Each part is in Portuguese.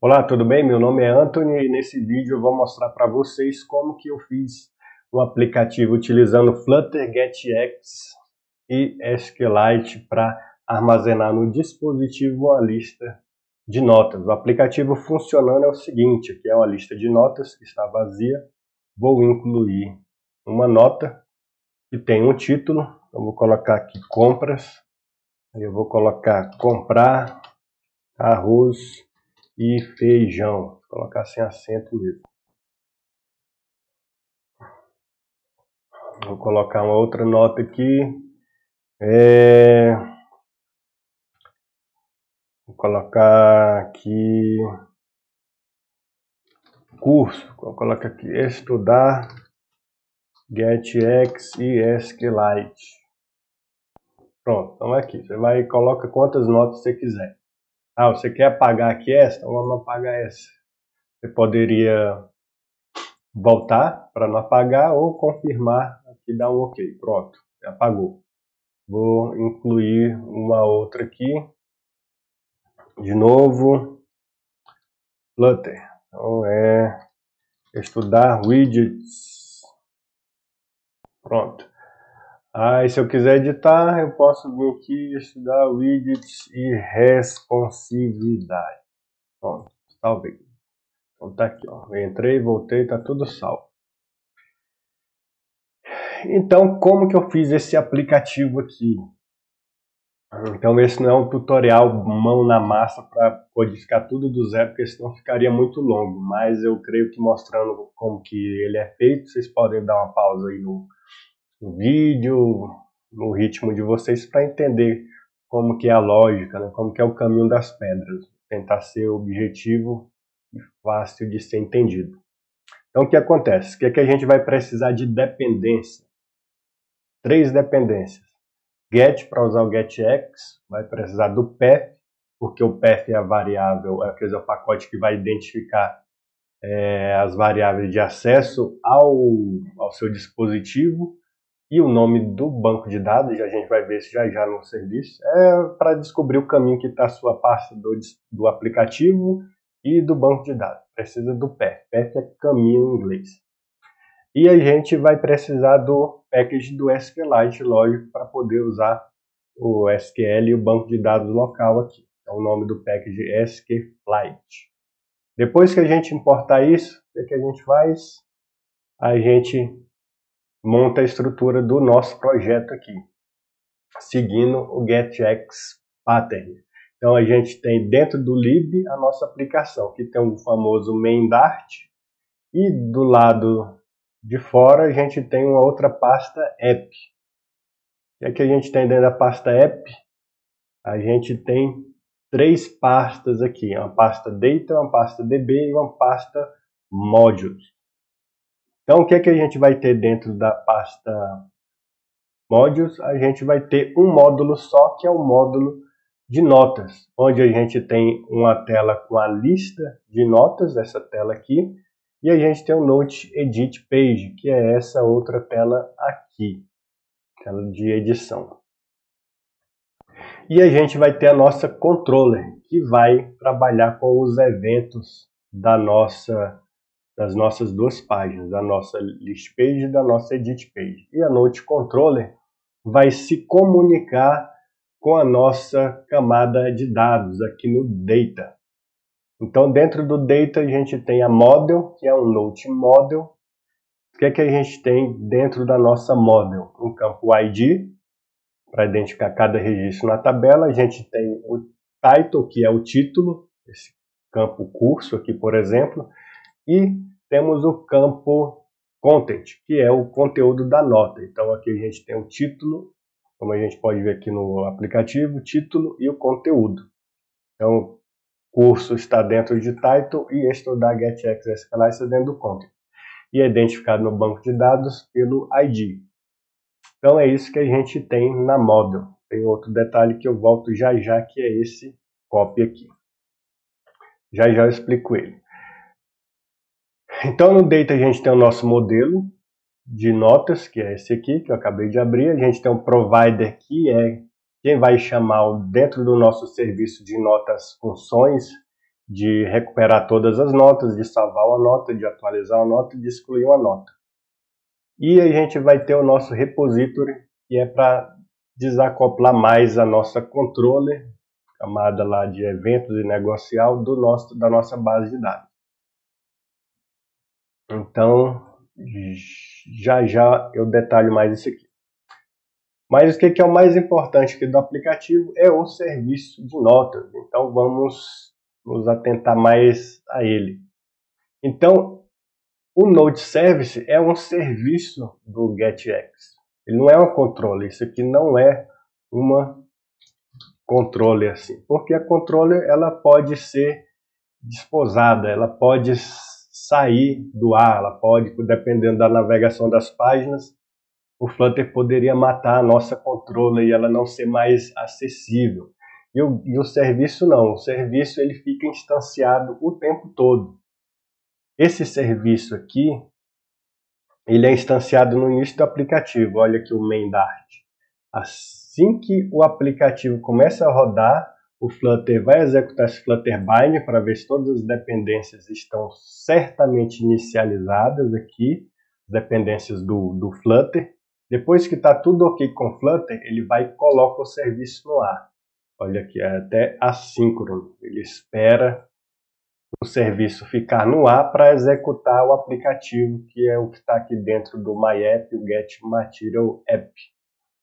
Olá, tudo bem? Meu nome é Anthony e nesse vídeo eu vou mostrar para vocês como que eu fiz um aplicativo utilizando Flutter GetX e SQLite para armazenar no dispositivo uma lista de notas. O aplicativo funcionando é o seguinte, aqui é uma lista de notas que está vazia. Vou incluir uma nota que tem um título, eu vou colocar aqui compras, eu vou colocar comprar arroz e feijão. Vou colocar sem acento mesmo. Vou colocar uma outra nota aqui. É... Vou colocar aqui curso. Vou colocar aqui estudar GetX e SQLite. Pronto, então é aqui. Você vai e coloca quantas notas você quiser. Ah, você quer apagar aqui esta? Vamos apagar essa. Você poderia voltar para não apagar ou confirmar aqui dar um OK. Pronto, apagou. Vou incluir uma outra aqui. De novo, Flutter. Então é estudar widgets. Pronto. Aí se eu quiser editar, eu posso vir aqui estudar widgets e responsividade. Pronto, salvei. Então tá aqui, ó. Entrei, voltei, tá tudo salvo. Então, como que eu fiz esse aplicativo aqui? Então, esse não é um tutorial mão na massa para codificar tudo do zero, porque senão ficaria muito longo. Mas eu creio que mostrando como que ele é feito, vocês podem dar uma pausa aí no, o vídeo, no ritmo de vocês, para entender como que é a lógica, né? como que é o caminho das pedras. Tentar ser objetivo e fácil de ser entendido. Então, o que acontece? O que, é que a gente vai precisar de dependência? Três dependências. Get, para usar o getX, vai precisar do path, porque o path é a variável, é, quer dizer, o pacote que vai identificar é, as variáveis de acesso ao, ao seu dispositivo e o nome do banco de dados, a gente vai ver isso já já no serviço, é para descobrir o caminho que está a sua pasta do, do aplicativo e do banco de dados. Precisa do path. Path é caminho em inglês. E a gente vai precisar do package do SQLite, lógico, para poder usar o SQL e o banco de dados local aqui. É o nome do package SQLite. Depois que a gente importar isso, o que a gente faz? A gente monta a estrutura do nosso projeto aqui, seguindo o GetX Pattern. Então a gente tem dentro do lib a nossa aplicação, que tem o famoso main Dart, e do lado de fora a gente tem uma outra pasta app. É que a gente tem dentro da pasta app? A gente tem três pastas aqui, uma pasta data, uma pasta db e uma pasta modules. Então, o que, é que a gente vai ter dentro da pasta modules? A gente vai ter um módulo só, que é o módulo de notas, onde a gente tem uma tela com a lista de notas, essa tela aqui, e a gente tem o Note Edit Page, que é essa outra tela aqui, tela de edição. E a gente vai ter a nossa controller, que vai trabalhar com os eventos da nossa das nossas duas páginas, da nossa list page e da nossa edit page. E a Note Controller vai se comunicar com a nossa camada de dados aqui no Data. Então, dentro do Data, a gente tem a Model, que é um Note Model. O que, é que a gente tem dentro da nossa Model? Um campo ID, para identificar cada registro na tabela. A gente tem o Title, que é o título, esse campo curso aqui, por exemplo. E temos o campo Content, que é o conteúdo da nota. Então aqui a gente tem o título, como a gente pode ver aqui no aplicativo, título e o conteúdo. Então o curso está dentro de title e estudar GetX SQLite está dentro do content. E é identificado no banco de dados pelo ID. Então é isso que a gente tem na model. Tem outro detalhe que eu volto já já, que é esse copy aqui. Já já eu explico ele. Então no Data a gente tem o nosso modelo de notas, que é esse aqui, que eu acabei de abrir. A gente tem um provider, que é quem vai chamar dentro do nosso serviço de notas funções de recuperar todas as notas, de salvar uma nota, de atualizar uma nota, de excluir uma nota. E a gente vai ter o nosso repository, que é para desacoplar mais a nossa controller, camada lá de eventos e negocial do nosso, da nossa base de dados. Então, já já eu detalho mais isso aqui. Mas o que é o mais importante aqui do aplicativo é o serviço de notas. Então vamos nos atentar mais a ele. Então, o Node Service é um serviço do GetX. Ele não é um controle. Isso aqui não é uma controle assim, porque a controle ela pode ser desposada, ela pode sair do ar, ela pode, dependendo da navegação das páginas, o Flutter poderia matar a nossa controla e ela não ser mais acessível. E o, e o serviço não, o serviço ele fica instanciado o tempo todo. Esse serviço aqui, ele é instanciado no início do aplicativo. Olha aqui o main Dart. Assim que o aplicativo começa a rodar, o Flutter vai executar esse Flutter Bind para ver se todas as dependências estão certamente inicializadas aqui, dependências do, do Flutter. Depois que está tudo ok com o Flutter, ele vai e coloca o serviço no ar. Olha aqui, é até assíncrono. Ele espera o serviço ficar no ar para executar o aplicativo, que é o que está aqui dentro do MyApp, o Get Material App.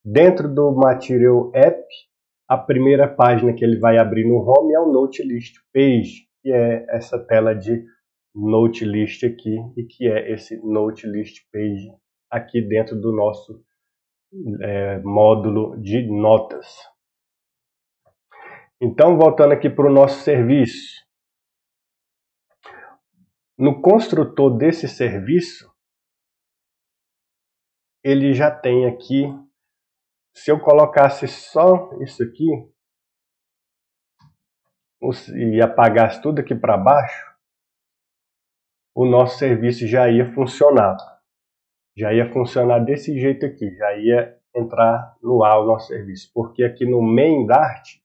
Dentro do Material App, a primeira página que ele vai abrir no Home é o Note List Page, que é essa tela de Note List aqui, e que é esse Note List Page aqui dentro do nosso é, módulo de notas. Então, voltando aqui para o nosso serviço. No construtor desse serviço, ele já tem aqui se eu colocasse só isso aqui e apagasse tudo aqui para baixo, o nosso serviço já ia funcionar. Já ia funcionar desse jeito aqui, já ia entrar no ar o nosso serviço. Porque aqui no main Dart,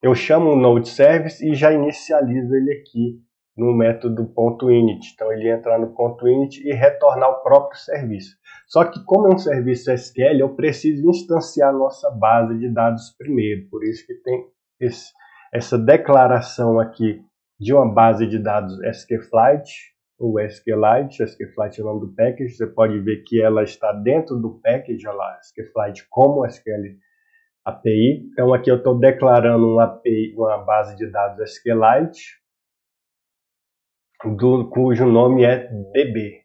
eu chamo o node service e já inicializo ele aqui no método .init. Então ele entrar no .init e retornar o próprio serviço. Só que como é um serviço SQL, eu preciso instanciar nossa base de dados primeiro. Por isso que tem esse, essa declaração aqui de uma base de dados SQFlight ou SQLite. SQFlight é o nome do package. Você pode ver que ela está dentro do package, olha lá, SQFlight como SQL API. Então aqui eu estou declarando uma, API, uma base de dados SQLite do, cujo nome é DB.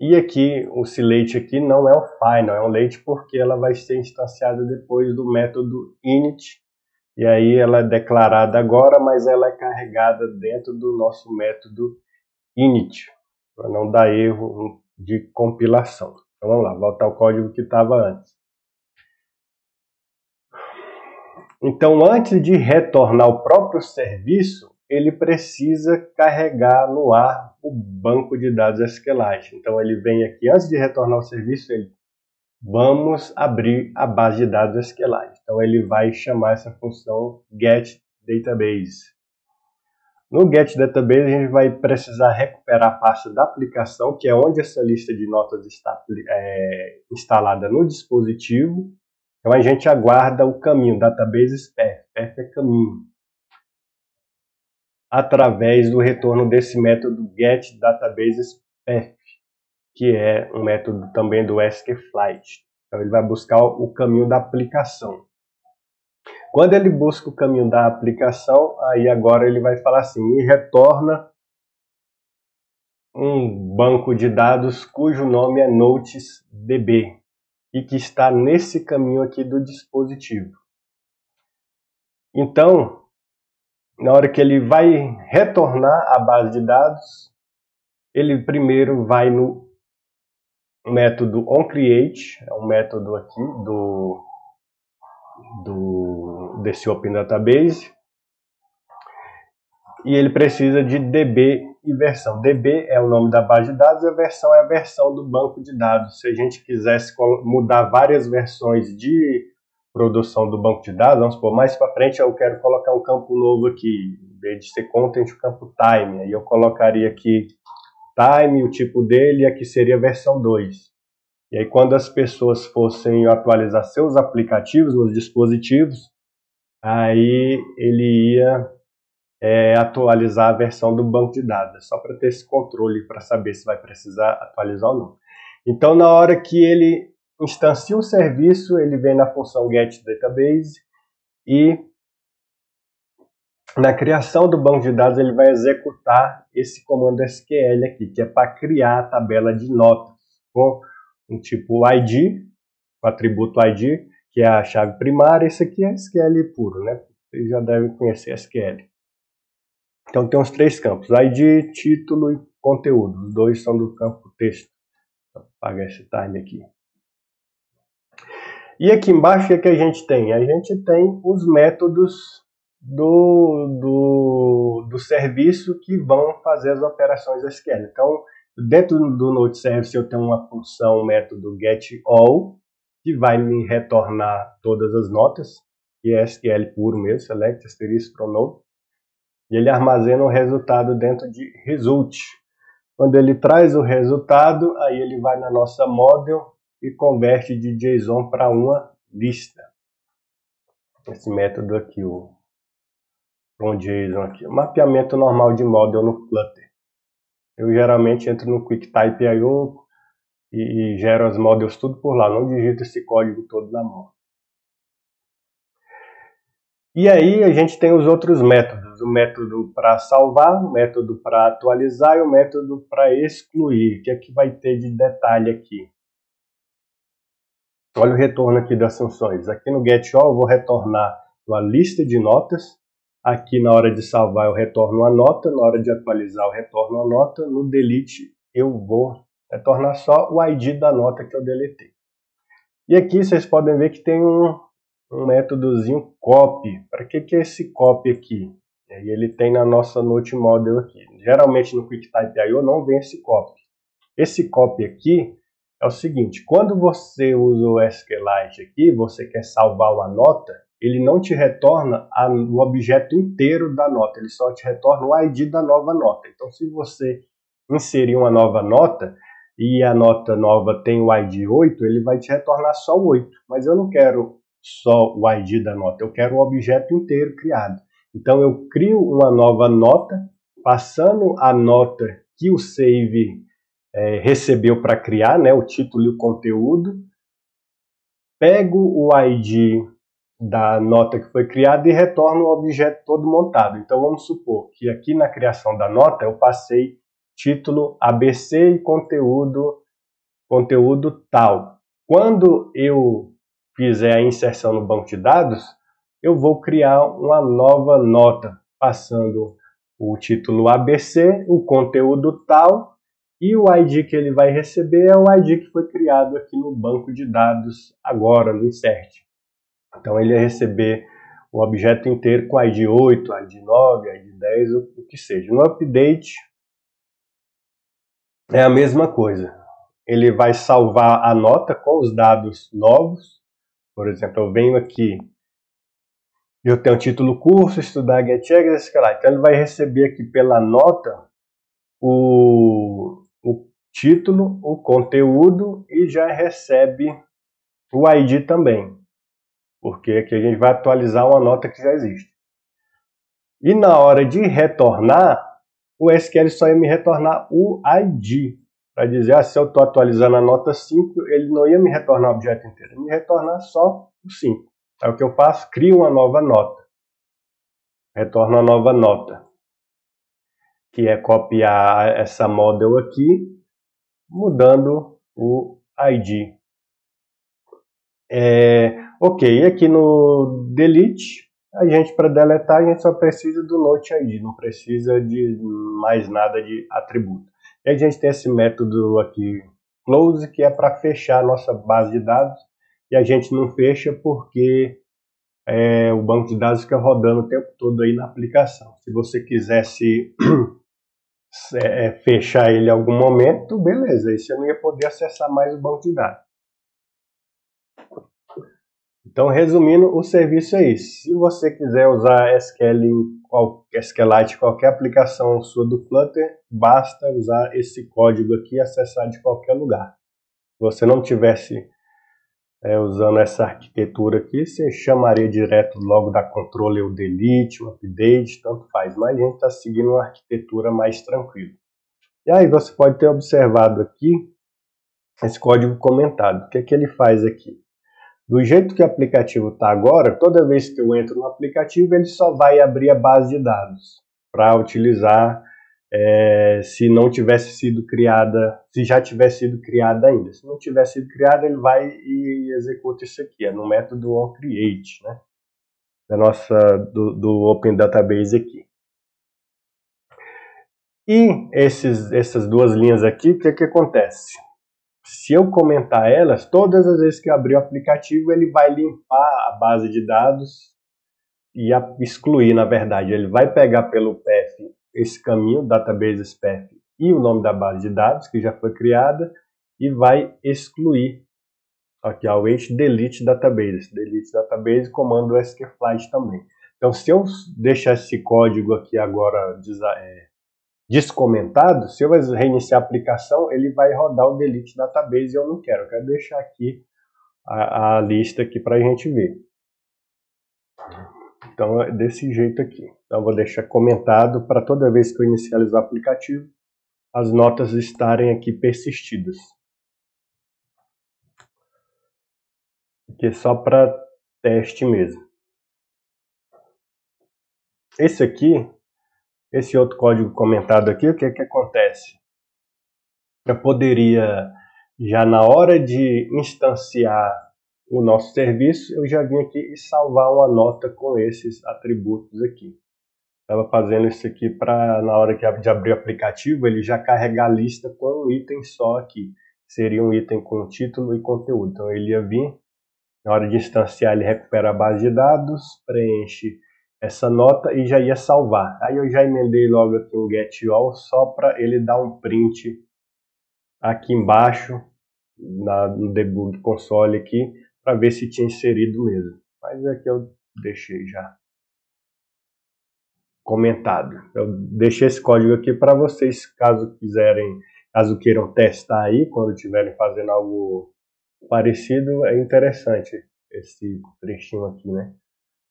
E aqui, o silate aqui não é um final, é um late porque ela vai ser instanciada depois do método init. E aí ela é declarada agora, mas ela é carregada dentro do nosso método init, para não dar erro de compilação. Então vamos lá, voltar ao código que estava antes. Então, antes de retornar o próprio serviço, ele precisa carregar no ar o banco de dados SQLite. Então ele vem aqui, antes de retornar o serviço, ele vamos abrir a base de dados SQLite. Então ele vai chamar essa função getDatabase. No getDatabase a gente vai precisar recuperar a pasta da aplicação, que é onde essa lista de notas está é, instalada no dispositivo. Então a gente aguarda o caminho, database path, path é caminho através do retorno desse método getDatabaseSpath, que é um método também do SQFlight. Então ele vai buscar o caminho da aplicação. Quando ele busca o caminho da aplicação, aí agora ele vai falar assim, e retorna um banco de dados cujo nome é NotesDB e que está nesse caminho aqui do dispositivo. Então, na hora que ele vai retornar à base de dados, ele primeiro vai no método onCreate, é um método aqui do, do desse Open Database, e ele precisa de DB e versão. DB é o nome da base de dados e a versão é a versão do banco de dados. Se a gente quisesse mudar várias versões de produção do banco de dados, vamos supor, mais para frente eu quero colocar um campo novo aqui, em vez de ser content, o campo time, aí eu colocaria aqui time, o tipo dele, aqui seria versão 2. E aí quando as pessoas fossem atualizar seus aplicativos nos dispositivos, aí ele ia é, atualizar a versão do banco de dados, só para ter esse controle para saber se vai precisar atualizar ou não. Então, na hora que ele instancia o serviço, ele vem na função getDatabase e na criação do banco de dados ele vai executar esse comando SQL aqui, que é para criar a tabela de notas com um tipo ID, o atributo ID, que é a chave primária. Esse aqui é SQL puro, né? Vocês já devem conhecer SQL. Então tem os três campos, ID, título e conteúdo. Os dois são do campo texto. Vou apagar esse time aqui. E aqui embaixo o que, a gente tem? A gente tem os métodos do, do, do serviço que vão fazer as operações SQL. Então, dentro do Node Service eu tenho uma função, um método getAll, que vai me retornar todas as notas, que é SQL puro mesmo, select asterisco from node, e ele armazena o resultado dentro de result. Quando ele traz o resultado, aí ele vai na nossa model e converte de JSON para uma lista. Esse método aqui, o com JSON aqui. Mapeamento normal de model no Flutter. Eu geralmente entro no QuickType.io e, e gero as models tudo por lá, não digito esse código todo na mão. E aí a gente tem os outros métodos, o método para salvar, o método para atualizar e o método para excluir. O que é que vai ter de detalhe aqui? Olha o retorno aqui das funções. Aqui no getAll eu vou retornar uma lista de notas. Aqui na hora de salvar eu retorno uma nota, na hora de atualizar eu retorno uma nota. No delete eu vou retornar só o ID da nota que eu deletei. E aqui vocês podem ver que tem um, um métodozinho copy. Para que, que é esse copy aqui? E ele tem na nossa note model aqui. Geralmente no QuickType.io não vem esse copy. Esse copy aqui é o seguinte, quando você usa o SQLite aqui, você quer salvar uma nota, ele não te retorna a, o objeto inteiro da nota, ele só te retorna o ID da nova nota. Então, se você inserir uma nova nota e a nota nova tem o ID 8, ele vai te retornar só o 8. Mas eu não quero só o ID da nota, eu quero o objeto inteiro criado. Então, eu crio uma nova nota, passando a nota que o save é, recebeu para criar, né, o título e o conteúdo, pego o ID da nota que foi criada e retorno o objeto todo montado. Então vamos supor que aqui na criação da nota eu passei título ABC e conteúdo conteúdo tal. Quando eu fizer a inserção no banco de dados, eu vou criar uma nova nota passando o título ABC, o conteúdo tal e o ID que ele vai receber é o ID que foi criado aqui no banco de dados agora, no insert. Então ele vai receber o objeto inteiro com ID 8, ID 9, ID 10, o que seja. No update é a mesma coisa. Ele vai salvar a nota com os dados novos. Por exemplo, eu venho aqui, eu tenho o título curso, estudar GetEggs, então ele vai receber aqui pela nota o título, o conteúdo e já recebe o ID também, porque aqui a gente vai atualizar uma nota que já existe. E na hora de retornar, o SQL só ia me retornar o ID, para dizer, ah, se eu estou atualizando a nota 5, ele não ia me retornar o objeto inteiro, ia me retornar só o 5. Aí o que eu faço? Crio uma nova nota. Retorno a nova nota que é copiar essa model aqui, mudando o ID. É, ok, aqui no delete, a gente para deletar a gente só precisa do note ID, não precisa de mais nada de atributo. E a gente tem esse método aqui close que é para fechar a nossa base de dados e a gente não fecha porque é, o banco de dados fica rodando o tempo todo aí na aplicação. Se você quisesse é, fechar ele em algum momento, beleza, aí você não ia poder acessar mais o banco de dados. Então, resumindo, o serviço é isso. Se você quiser usar SQL em SQLite qualquer aplicação sua do Flutter, basta usar esse código aqui e acessar de qualquer lugar. Se você não tivesse é, usando essa arquitetura aqui, você chamaria direto logo da controle o delete, o update, tanto faz. Mas a gente está seguindo uma arquitetura mais tranquila. E aí você pode ter observado aqui esse código comentado. O que, é que ele faz aqui? Do jeito que o aplicativo está agora, toda vez que eu entro no aplicativo, ele só vai abrir a base de dados para utilizar é, se não tivesse sido criada, se já tivesse sido criada ainda. Se não tivesse sido criada, ele vai e executa isso aqui, é no método onCreate, né? Da nossa, do, do Open Database aqui. E esses, essas duas linhas aqui, o que, que acontece? Se eu comentar elas, todas as vezes que eu abrir o aplicativo, ele vai limpar a base de dados e excluir, na verdade. Ele vai pegar pelo PF esse caminho, database path e o nome da base de dados que já foi criada e vai excluir aqui ó, o delete database, delete database comando skflight também. Então se eu deixar esse código aqui agora é, descomentado, se eu reiniciar a aplicação, ele vai rodar o delete database e eu não quero, eu quero deixar aqui a, a lista aqui para a gente ver. Então é desse jeito aqui. Então eu vou deixar comentado para toda vez que eu inicializar o aplicativo, as notas estarem aqui persistidas. Aqui é só para teste mesmo. Esse aqui, esse outro código comentado aqui, o que, é que acontece? Eu poderia, já na hora de instanciar o nosso serviço, eu já vim aqui e salvar uma nota com esses atributos aqui. Estava fazendo isso aqui para, na hora de abrir o aplicativo, ele já carregar a lista com um item só aqui. Seria um item com título e conteúdo. Então ele ia vir, na hora de instanciar, ele recupera a base de dados, preenche essa nota e já ia salvar. Aí eu já emendei logo aqui um get all só para ele dar um print aqui embaixo na, no debug console aqui para ver se tinha inserido mesmo. Mas aqui eu deixei já comentado. Eu deixei esse código aqui para vocês, caso quiserem, caso queiram testar aí, quando estiverem fazendo algo parecido, é interessante esse trechinho aqui, né?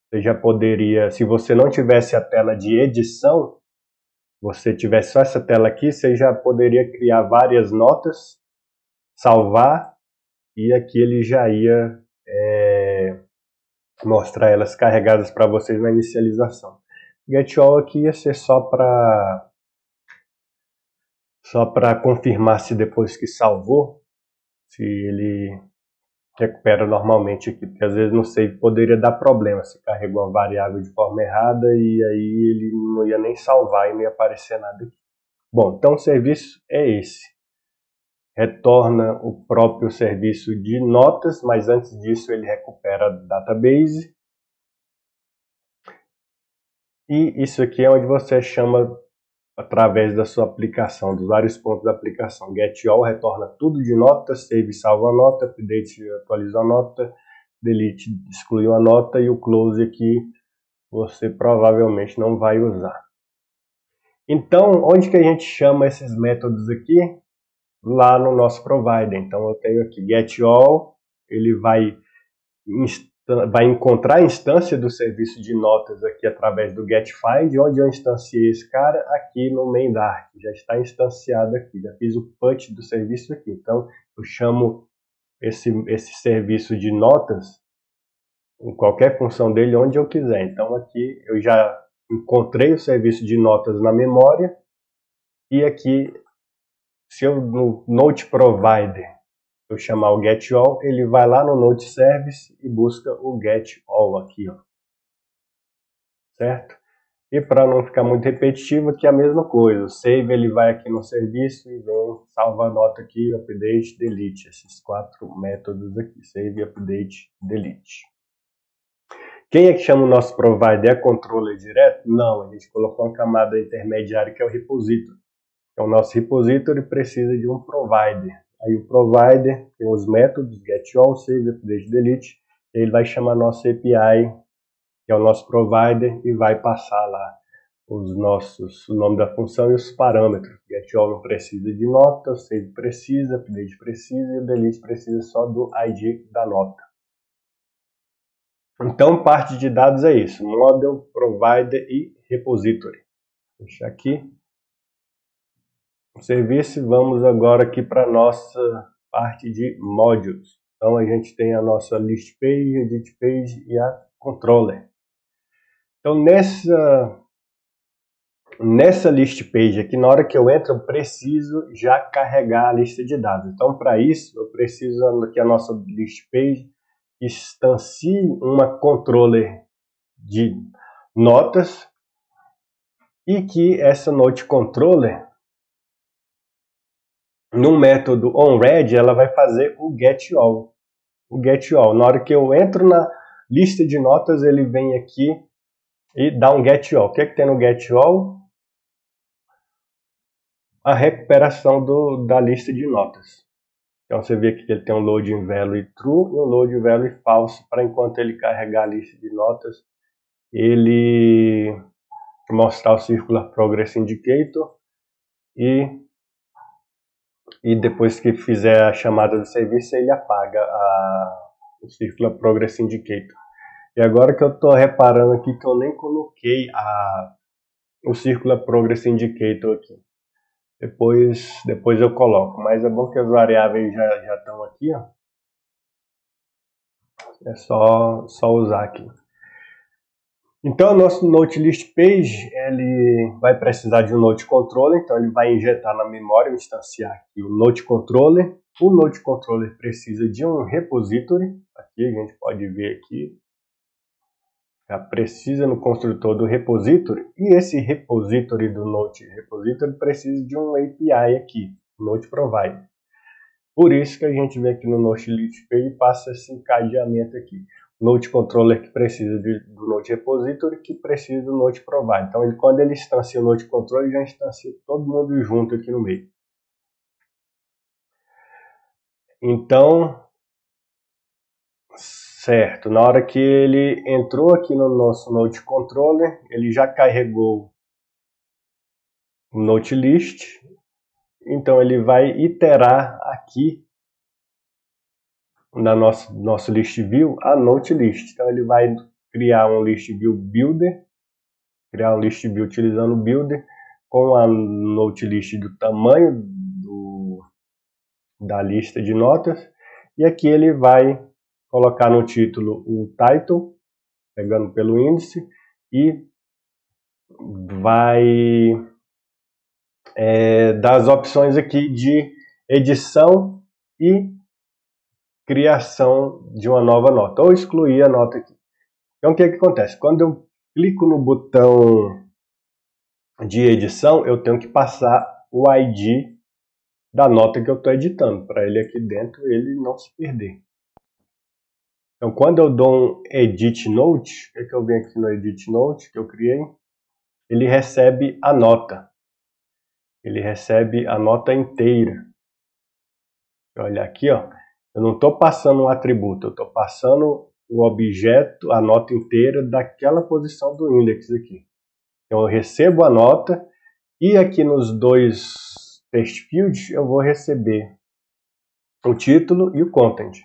Você já poderia, se você não tivesse a tela de edição, você tivesse só essa tela aqui, você já poderia criar várias notas, salvar e aqui ele já ia é, mostrar elas carregadas para vocês na inicialização. GetAll aqui ia ser só para só para confirmar se depois que salvou, se ele recupera normalmente aqui, porque às vezes não sei, poderia dar problema se carregou uma variável de forma errada e aí ele não ia nem salvar e ia aparecer nada aqui. Bom, então o serviço é esse retorna o próprio serviço de notas, mas antes disso ele recupera a database. E isso aqui é onde você chama através da sua aplicação, dos vários pontos da aplicação. Get all retorna tudo de nota, save salva a nota, update atualiza a nota, delete exclui a nota e o close aqui você provavelmente não vai usar. Então, onde que a gente chama esses métodos aqui? lá no nosso provider. Então eu tenho aqui getAll, ele vai, vai encontrar a instância do serviço de notas aqui através do getFind, onde eu instanciei esse cara? Aqui no main Dart, já está instanciado aqui, já fiz o put do serviço aqui. Então eu chamo esse, esse serviço de notas em qualquer função dele onde eu quiser. Então aqui eu já encontrei o serviço de notas na memória. E aqui se eu no Note Provider eu chamar o getAll, ele vai lá no Note Service e busca o getAll aqui, ó. certo? E para não ficar muito repetitivo, aqui é a mesma coisa. O save ele vai aqui no serviço e vem salva a nota aqui, update, delete. Esses quatro métodos aqui, save, update, delete. Quem é que chama o nosso provider? É controller direto? Não, a gente colocou uma camada intermediária que é o repository. Então, o nosso repository precisa de um provider. Aí o provider tem os métodos get all, save, update, delete, ele vai chamar nosso API, que é o nosso provider, e vai passar lá os nossos, o nome da função e os parâmetros. GetAll não precisa de nota, save precisa, update precisa e o delete precisa só do ID da nota. Então, parte de dados é isso: model, provider e repository. Vou deixar aqui. O serviço, vamos agora aqui para a nossa parte de modules. Então, a gente tem a nossa list page, edit page e a controller. Então, nessa Nessa list page aqui, na hora que eu entro, eu preciso já carregar a lista de dados. Então, para isso, eu preciso que a nossa list page instancie uma controller de notas e que essa note controller no método onRead ela vai fazer o getAll. O getAll. Na hora que eu entro na lista de notas, ele vem aqui e dá um getAll. O que, é que tem no getAll? a recuperação do, da lista de notas. Então você vê aqui que ele tem um load in value true e um load in value false para enquanto ele carregar a lista de notas, ele mostrar o circular progress indicator e e depois que fizer a chamada do serviço ele apaga a, o circular progress indicator. E agora que eu estou reparando aqui que eu nem coloquei a, o circular progress indicator aqui. Depois, depois eu coloco. Mas é bom que as variáveis já, já estão aqui, ó. É só, só usar aqui. Então, o nosso Note List Page, ele vai precisar de um Note Controller, então ele vai injetar na memória, instanciar aqui o Note Controller. O Note Controller precisa de um repository, aqui a gente pode ver aqui, já precisa no construtor do repository e esse repository do Node repository precisa de um API aqui, Node Provider. Por isso que a gente vem aqui no Node List Page e passa esse encadeamento aqui. Node Controller que precisa de, do Node Repository que precisa do Node Provider. Então, ele, quando ele instancia o Node Controller, já instancia todo mundo junto aqui no meio. Então, Certo, na hora que ele entrou aqui no nosso Note Controller, ele já carregou o Note List, então ele vai iterar aqui na nosso, nosso list view a Note List. Então ele vai criar um list view builder, criar um list view utilizando o builder com a Note List do tamanho do, da lista de notas e aqui ele vai colocar no título o title, pegando pelo índice, e vai é, dar as opções aqui de edição e criação de uma nova nota, ou excluir a nota aqui. Então, o que, é que acontece? Quando eu clico no botão de edição, eu tenho que passar o ID da nota que eu estou editando, para ele aqui dentro ele não se perder. Então, quando eu dou um edit note, é que eu venho aqui no edit note que eu criei? Ele recebe a nota. Ele recebe a nota inteira. Olha aqui, ó. Eu não estou passando um atributo, eu estou passando o objeto, a nota inteira daquela posição do index aqui. Então eu recebo a nota e aqui nos dois text fields eu vou receber o título e o content.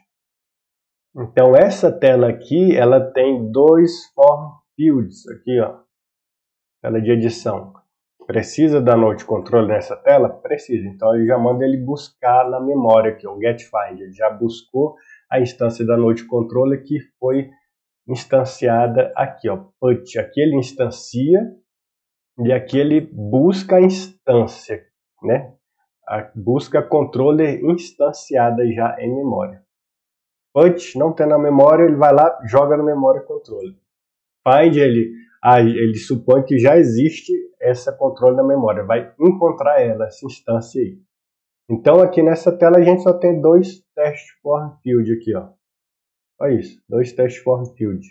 Então essa tela aqui, ela tem dois form fields aqui, ó. Tela de edição. Precisa da Note Control nessa tela? Precisa. Então ele já manda ele buscar na memória aqui, o getFind. Ele já buscou a instância da Note Controller que foi instanciada aqui, ó. Put. Aqui ele instancia e aqui ele busca a instância, né? A busca controller instanciada já em memória. Put, não tem na memória, ele vai lá, joga na memória controle. Find, ele, ah, ele supõe que já existe essa controle na memória, vai encontrar ela, essa instância aí. Então aqui nessa tela a gente só tem dois test form field aqui, ó. Olha isso, dois test form field.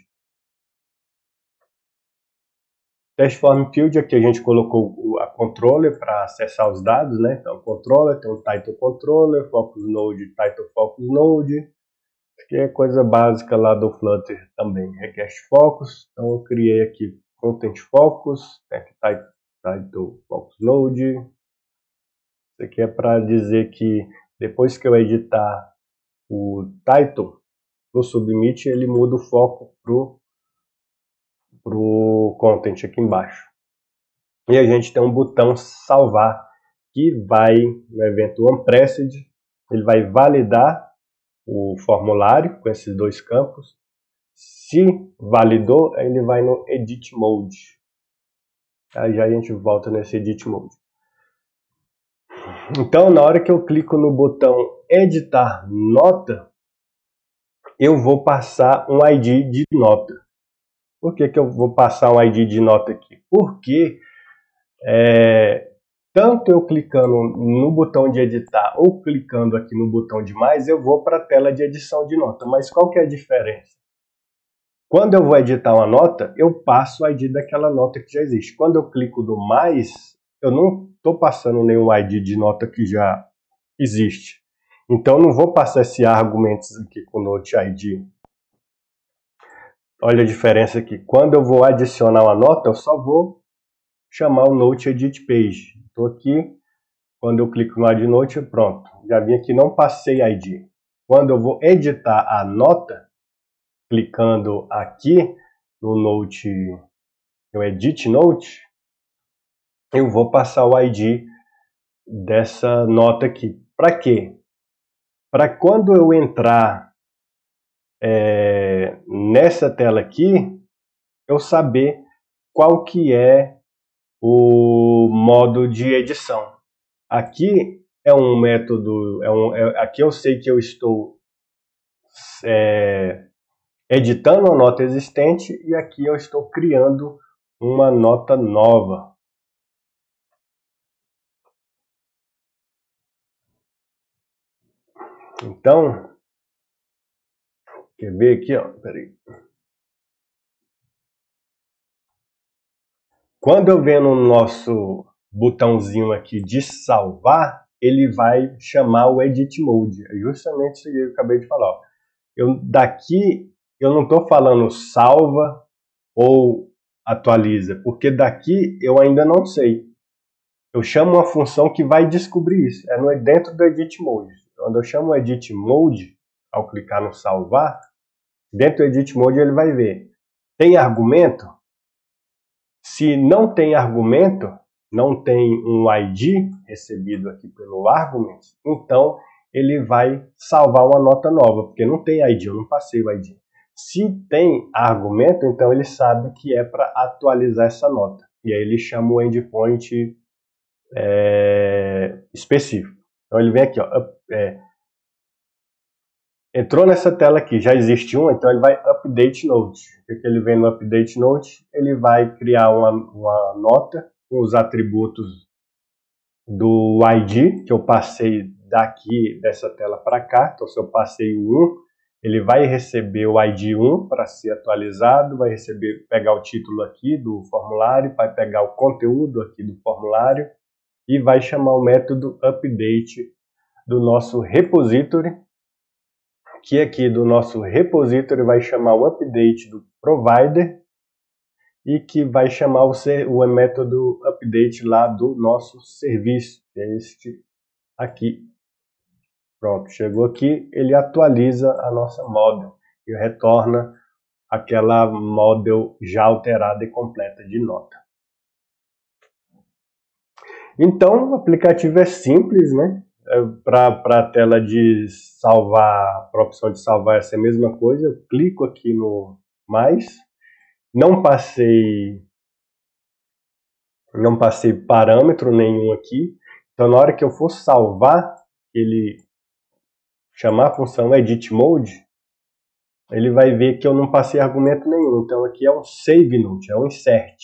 Test form field aqui a gente colocou a controller para acessar os dados, né? Então controller tem um title controller, focus node, title focus node, aqui é coisa básica lá do Flutter também. Request Focus. Então eu criei aqui Content Focus, Title Focus Load. Isso aqui é para dizer que depois que eu editar o title pro submit, ele muda o foco pro pro content aqui embaixo. E a gente tem um botão salvar que vai no evento OnePressed, ele vai validar o formulário com esses dois campos. Se validou, ele vai no Edit Mode. Aí já a gente volta nesse Edit Mode. Então, na hora que eu clico no botão Editar Nota, eu vou passar um ID de nota. Por que, que eu vou passar um ID de nota aqui? Porque é, tanto eu clicando no botão de editar ou clicando aqui no botão de mais, eu vou para a tela de edição de nota. Mas qual que é a diferença? Quando eu vou editar uma nota, eu passo o ID daquela nota que já existe. Quando eu clico no mais, eu não estou passando nenhum ID de nota que já existe. Então, não vou passar esses argumentos aqui com o Note ID. Olha a diferença aqui. Quando eu vou adicionar uma nota, eu só vou chamar o Note Edit Page. Estou aqui, quando eu clico no Add Note, pronto. Já vim aqui, não passei ID. Quando eu vou editar a nota, clicando aqui no Note, no Edit Note, eu vou passar o ID dessa nota aqui. Para quê? Para quando eu entrar é, nessa tela aqui, eu saber qual que é o modo de edição. Aqui é um método, é um, é, aqui eu sei que eu estou é, editando uma nota existente e aqui eu estou criando uma nota nova. Então, quer ver aqui, ó, peraí. Quando eu venho no nosso botãozinho aqui de salvar, ele vai chamar o Edit Mode. É justamente isso que eu acabei de falar. Eu, daqui, eu não estou falando salva ou atualiza, porque daqui eu ainda não sei. Eu chamo uma função que vai descobrir isso. É no, dentro do Edit Mode. Quando eu chamo o Edit Mode, ao clicar no salvar, dentro do Edit Mode ele vai ver. Tem argumento? Se não tem argumento, não tem um ID recebido aqui pelo arguments, então ele vai salvar uma nota nova, porque não tem ID, eu não passei o ID. Se tem argumento, então ele sabe que é para atualizar essa nota. E aí ele chama o endpoint é, específico. Então ele vem aqui, ó, é, entrou nessa tela aqui, já existe um, então ele vai update note. O que, que ele vem no update note? Ele vai criar uma, uma nota com os atributos do ID, que eu passei daqui dessa tela para cá. Então, se eu passei o 1, ele vai receber o ID 1 para ser atualizado, vai receber, pegar o título aqui do formulário, vai pegar o conteúdo aqui do formulário e vai chamar o método update do nosso repository, que aqui do nosso repository vai chamar o update do provider e que vai chamar o, o método update lá do nosso serviço, que é este aqui. Pronto, chegou aqui, ele atualiza a nossa model e retorna aquela model já alterada e completa de nota. Então, o aplicativo é simples, né? É, para a tela de salvar, para a opção de salvar essa mesma coisa, eu clico aqui no mais, não passei não passei parâmetro nenhum aqui, então na hora que eu for salvar, ele chamar a função edit mode, ele vai ver que eu não passei argumento nenhum, então aqui é um save note, é um insert.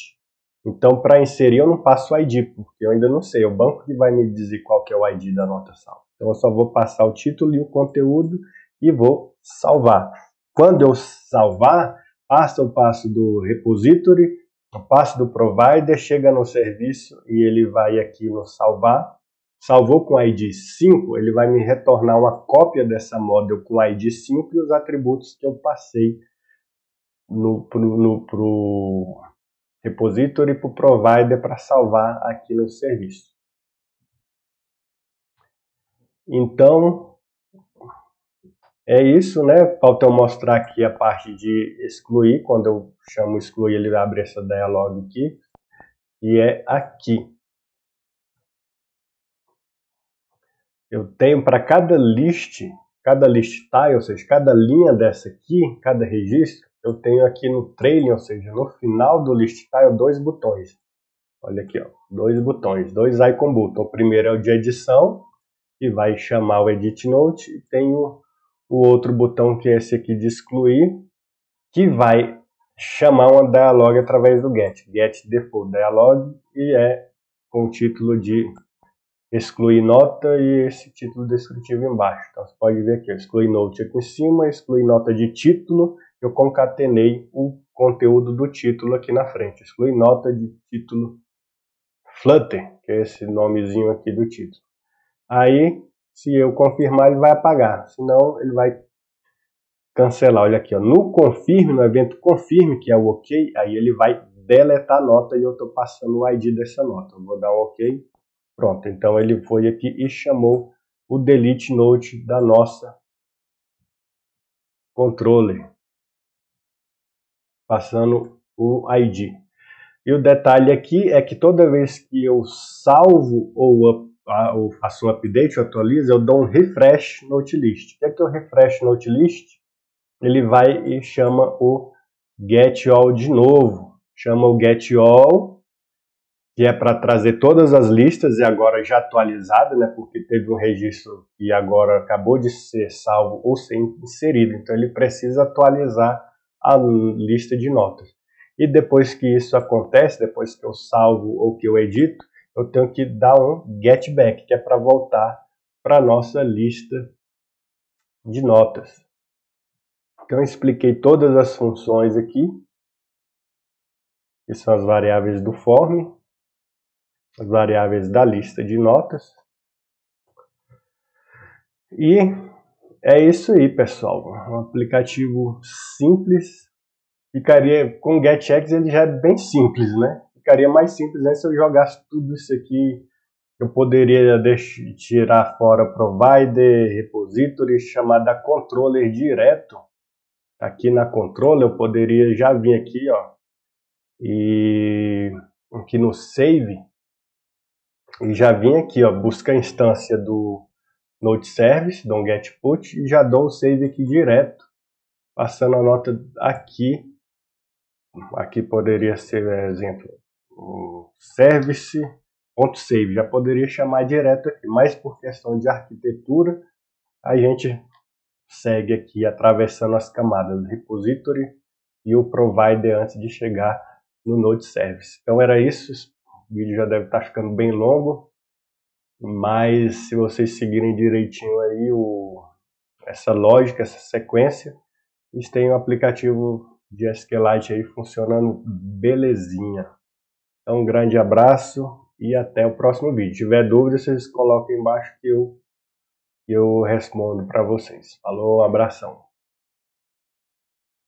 Então, para inserir, eu não passo o ID, porque eu ainda não sei. É o banco que vai me dizer qual que é o ID da nota salva. Então, eu só vou passar o título e o conteúdo e vou salvar. Quando eu salvar, passa o passo do repository, o passo do provider, chega no serviço e ele vai aqui no salvar. Salvou com ID 5, ele vai me retornar uma cópia dessa model com ID 5 e os atributos que eu passei no, pro, no, pro repository para o provider para salvar aqui no serviço. Então, é isso, né? Falta eu mostrar aqui a parte de excluir. Quando eu chamo excluir, ele abre essa dialog aqui. E é aqui. Eu tenho para cada list, cada list tile, ou seja, cada linha dessa aqui, cada registro, eu tenho aqui no trailing, ou seja, no final do list tile, dois botões. Olha aqui, ó, dois botões, dois icon button. O primeiro é o de edição, que vai chamar o edit note, e tem o, o outro botão que é esse aqui de excluir, que vai chamar uma dialog através do get. Get default dialog e é com o título de excluir nota e esse título descritivo embaixo. Então você pode ver aqui, excluir note aqui em cima, excluir nota de título, eu concatenei o conteúdo do título aqui na frente. Excluir nota de título Flutter, que é esse nomezinho aqui do título. Aí, se eu confirmar, ele vai apagar. Senão, ele vai cancelar. Olha aqui, ó. no confirme, no evento confirme, que é o OK, aí ele vai deletar a nota e eu estou passando o ID dessa nota. Eu vou dar um OK. Pronto, então ele foi aqui e chamou o delete note da nossa controller, passando o ID. E o detalhe aqui é que toda vez que eu salvo ou ou faço um update, eu atualizo, eu dou um refresh notelist. O que é que é o refresh notelist? Ele vai e chama o get all de novo. Chama o get all, que é para trazer todas as listas e agora já atualizada, né? Porque teve um registro que agora acabou de ser salvo ou ser inserido. Então ele precisa atualizar a lista de notas. E depois que isso acontece, depois que eu salvo ou que eu edito, eu tenho que dar um get back, que é para voltar para a nossa lista de notas. Então eu expliquei todas as funções aqui, que são as variáveis do form, as variáveis da lista de notas. E é isso aí, pessoal. Um aplicativo simples. Ficaria com GetX, ele já é bem simples, né? ficaria mais simples né, se eu jogasse tudo isso aqui. Eu poderia deixar, tirar fora provider, repository, chamar da controller direto. Aqui na controller eu poderia já vir aqui, ó, e aqui no save e já vim aqui, ó, busca a instância do Node Service, dou um get put e já dou o save aqui direto, passando a nota aqui. Aqui poderia ser, exemplo, o service.save, já poderia chamar direto aqui, mas por questão de arquitetura, a gente segue aqui atravessando as camadas do repository e o provider antes de chegar no Node Service. Então era isso, o vídeo já deve estar ficando bem longo, mas se vocês seguirem direitinho aí o, essa lógica, essa sequência, eles têm um aplicativo de SQLite aí funcionando belezinha. Então, um grande abraço e até o próximo vídeo. Se tiver dúvida, vocês coloquem embaixo que eu, que eu respondo para vocês. Falou, abração.